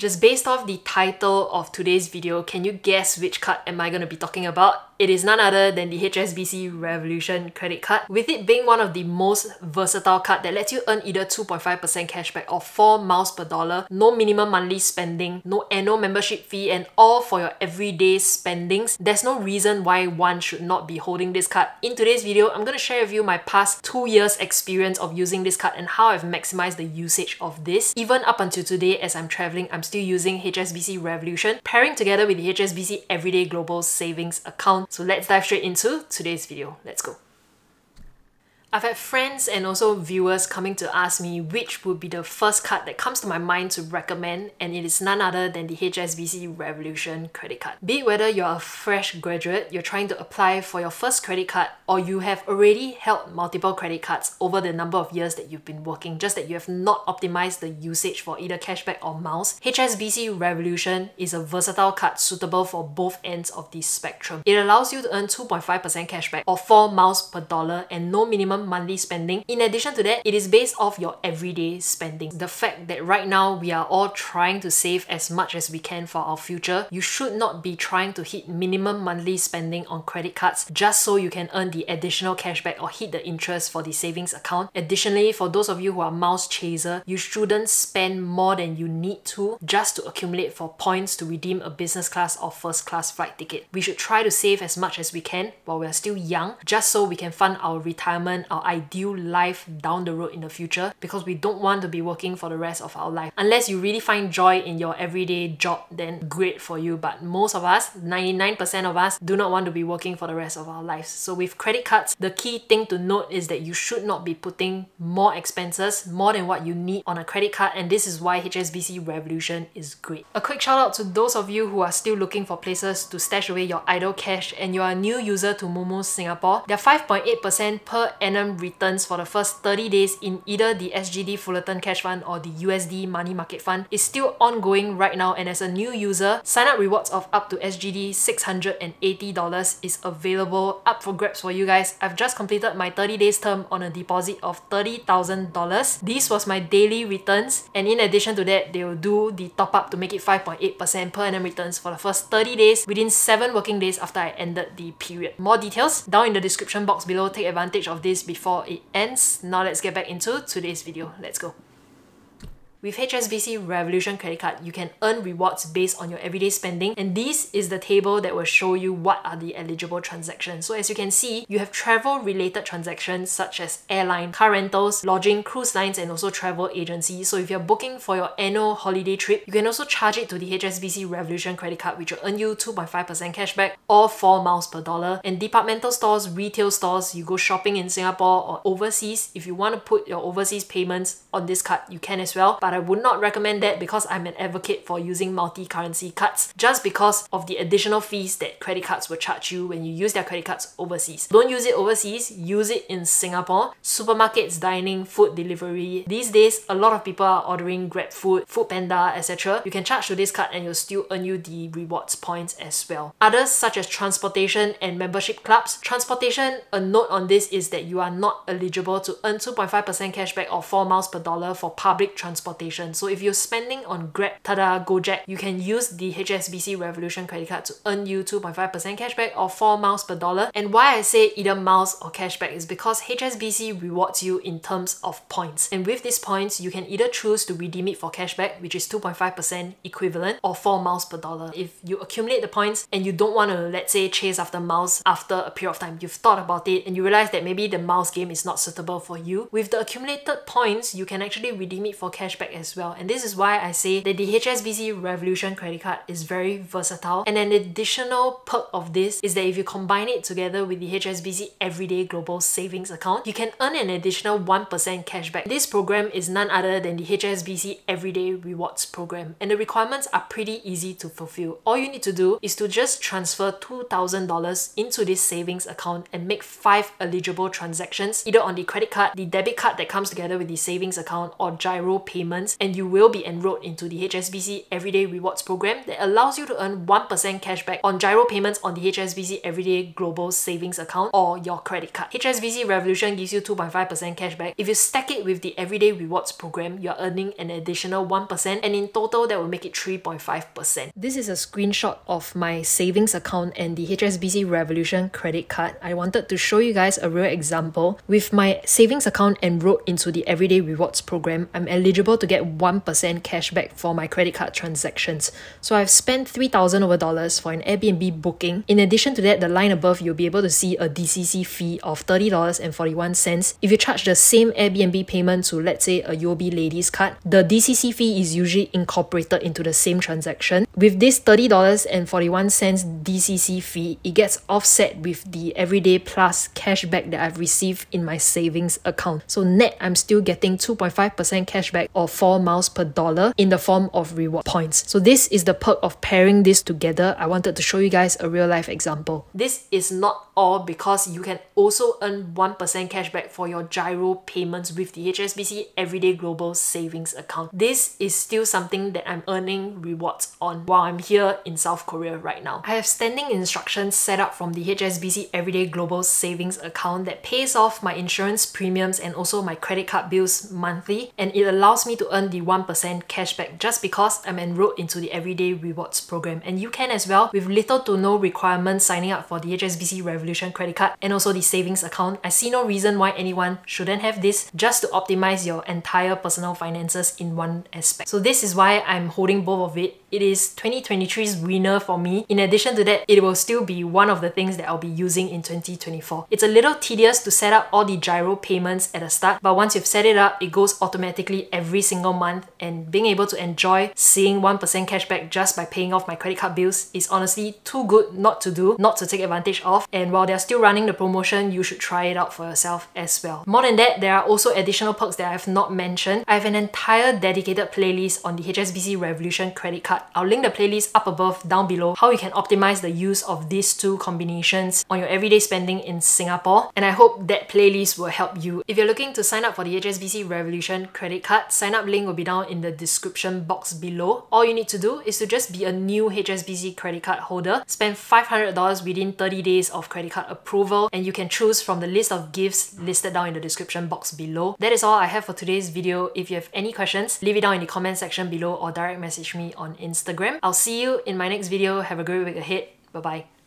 Just based off the title of today's video, can you guess which card am I going to be talking about? It is none other than the HSBC Revolution credit card, with it being one of the most versatile card that lets you earn either 2.5% cashback or 4 miles per dollar, no minimum monthly spending, no annual membership fee, and all for your everyday spendings. There's no reason why one should not be holding this card. In today's video, I'm going to share with you my past two years experience of using this card and how I've maximized the usage of this. Even up until today, as I'm traveling, I'm still using HSBC Revolution, pairing together with the HSBC Everyday Global Savings account so let's dive straight into today's video. Let's go. I've had friends and also viewers coming to ask me which would be the first card that comes to my mind to recommend and it is none other than the HSBC Revolution credit card. Be it whether you're a fresh graduate, you're trying to apply for your first credit card or you have already held multiple credit cards over the number of years that you've been working, just that you have not optimized the usage for either cashback or miles, HSBC Revolution is a versatile card suitable for both ends of the spectrum. It allows you to earn 2.5% cashback or 4 miles per dollar and no minimum monthly spending. In addition to that, it is based off your everyday spending. The fact that right now we are all trying to save as much as we can for our future, you should not be trying to hit minimum monthly spending on credit cards just so you can earn the additional cashback or hit the interest for the savings account. Additionally, for those of you who are mouse chaser, you shouldn't spend more than you need to just to accumulate for points to redeem a business class or first class flight ticket. We should try to save as much as we can while we are still young just so we can fund our retirement our ideal life down the road in the future because we don't want to be working for the rest of our life. Unless you really find joy in your everyday job, then great for you. But most of us, 99% of us, do not want to be working for the rest of our lives. So with credit cards, the key thing to note is that you should not be putting more expenses, more than what you need on a credit card. And this is why HSBC Revolution is great. A quick shout out to those of you who are still looking for places to stash away your idle cash and you are a new user to Moomoo Singapore. They're 5.8% per annum returns for the first 30 days in either the SGD Fullerton Cash Fund or the USD Money Market Fund is still ongoing right now and as a new user, sign up rewards of up to SGD $680 is available up for grabs for you guys. I've just completed my 30 days term on a deposit of $30,000. This was my daily returns and in addition to that, they will do the top up to make it 5.8% per annum returns for the first 30 days within 7 working days after I ended the period. More details down in the description box below. Take advantage of this before it ends. Now let's get back into today's video. Let's go. With HSBC Revolution credit card, you can earn rewards based on your everyday spending and this is the table that will show you what are the eligible transactions. So as you can see, you have travel related transactions such as airline, car rentals, lodging, cruise lines and also travel agencies. So if you're booking for your annual holiday trip, you can also charge it to the HSBC Revolution credit card which will earn you 2.5% cashback or 4 miles per dollar. And departmental stores, retail stores, you go shopping in Singapore or overseas, if you want to put your overseas payments on this card, you can as well. But but I would not recommend that because I'm an advocate for using multi-currency cards just because of the additional fees that credit cards will charge you when you use their credit cards overseas. Don't use it overseas, use it in Singapore. Supermarkets, dining, food delivery. These days, a lot of people are ordering Grab Food, Food Foodpanda, etc. You can charge to this card and you'll still earn you the rewards points as well. Others such as transportation and membership clubs. Transportation, a note on this is that you are not eligible to earn 2.5% cashback or 4 miles per dollar for public transportation transportation. So if you're spending on Grab, Tada, Gojek, you can use the HSBC Revolution credit card to earn you 2.5% cashback or 4 miles per dollar. And why I say either miles or cashback is because HSBC rewards you in terms of points. And with these points, you can either choose to redeem it for cashback, which is 2.5% equivalent, or 4 miles per dollar. If you accumulate the points and you don't want to, let's say, chase after miles after a period of time, you've thought about it and you realize that maybe the miles game is not suitable for you, with the accumulated points, you can actually redeem it for cashback as well. And this is why I say that the HSBC Revolution credit card is very versatile. And an additional perk of this is that if you combine it together with the HSBC Everyday Global Savings account, you can earn an additional 1% cashback. This program is none other than the HSBC Everyday Rewards program. And the requirements are pretty easy to fulfill. All you need to do is to just transfer $2,000 into this savings account and make 5 eligible transactions, either on the credit card, the debit card that comes together with the savings account, or GIRO payment and you will be enrolled into the HSBC Everyday Rewards program that allows you to earn 1% cashback on GIRO payments on the HSBC Everyday Global Savings account or your credit card. HSBC Revolution gives you 2.5% cashback. If you stack it with the Everyday Rewards program, you're earning an additional 1% and in total that will make it 3.5%. This is a screenshot of my savings account and the HSBC Revolution credit card. I wanted to show you guys a real example. With my savings account enrolled into the Everyday Rewards program, I'm eligible to get 1% cashback for my credit card transactions. So I've spent 3000 over dollars for an Airbnb booking. In addition to that, the line above you'll be able to see a DCC fee of $30.41. If you charge the same Airbnb payment to let's say a UOB ladies card, the DCC fee is usually incorporated into the same transaction. With this $30.41 DCC fee, it gets offset with the everyday plus cashback that I've received in my savings account. So net, I'm still getting 2.5% cashback or 4 miles per dollar in the form of reward points. So this is the perk of pairing this together. I wanted to show you guys a real life example. This is not all because you can also earn 1% cashback for your GIRO payments with the HSBC Everyday Global Savings account. This is still something that I'm earning rewards on while I'm here in South Korea right now. I have standing instructions set up from the HSBC Everyday Global Savings account that pays off my insurance premiums and also my credit card bills monthly and it allows me to earn the 1% cashback just because I'm enrolled into the Everyday Rewards program and you can as well with little to no requirements signing up for the HSBC Revolution credit card and also the savings account. I see no reason why anyone shouldn't have this just to optimize your entire personal finances in one aspect. So this is why I'm holding both of it it is 2023's winner for me. In addition to that, it will still be one of the things that I'll be using in 2024. It's a little tedious to set up all the GIRO payments at the start, but once you've set it up, it goes automatically every single month and being able to enjoy seeing 1% cashback just by paying off my credit card bills is honestly too good not to do, not to take advantage of. And while they're still running the promotion, you should try it out for yourself as well. More than that, there are also additional perks that I have not mentioned. I have an entire dedicated playlist on the HSBC Revolution credit card I'll link the playlist up above down below how you can optimize the use of these two combinations on your everyday spending in Singapore and I hope that playlist will help you. If you're looking to sign up for the HSBC Revolution credit card, sign up link will be down in the description box below. All you need to do is to just be a new HSBC credit card holder, spend $500 within 30 days of credit card approval and you can choose from the list of gifts listed down in the description box below. That is all I have for today's video. If you have any questions, leave it down in the comment section below or direct message me on Instagram. I'll see you in my next video. Have a great week ahead. Bye bye.